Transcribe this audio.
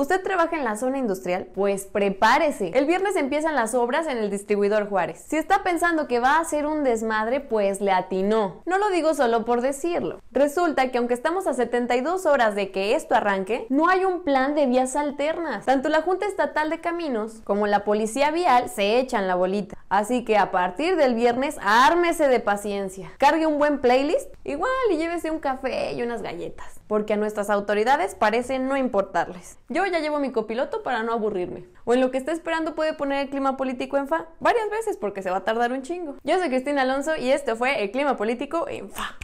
¿Usted trabaja en la zona industrial? Pues prepárese. El viernes empiezan las obras en el distribuidor Juárez. Si está pensando que va a ser un desmadre, pues le atinó. No lo digo solo por decirlo. Resulta que aunque estamos a 72 horas de que esto arranque, no hay un plan de vías alternas. Tanto la Junta Estatal de Caminos como la Policía Vial se echan la bolita. Así que a partir del viernes, ármese de paciencia. Cargue un buen playlist, igual y llévese un café y unas galletas. Porque a nuestras autoridades parece no importarles. Yo ya llevo mi copiloto para no aburrirme. O en lo que está esperando puede poner el clima político en fa varias veces porque se va a tardar un chingo. Yo soy Cristina Alonso y esto fue el clima político en fa.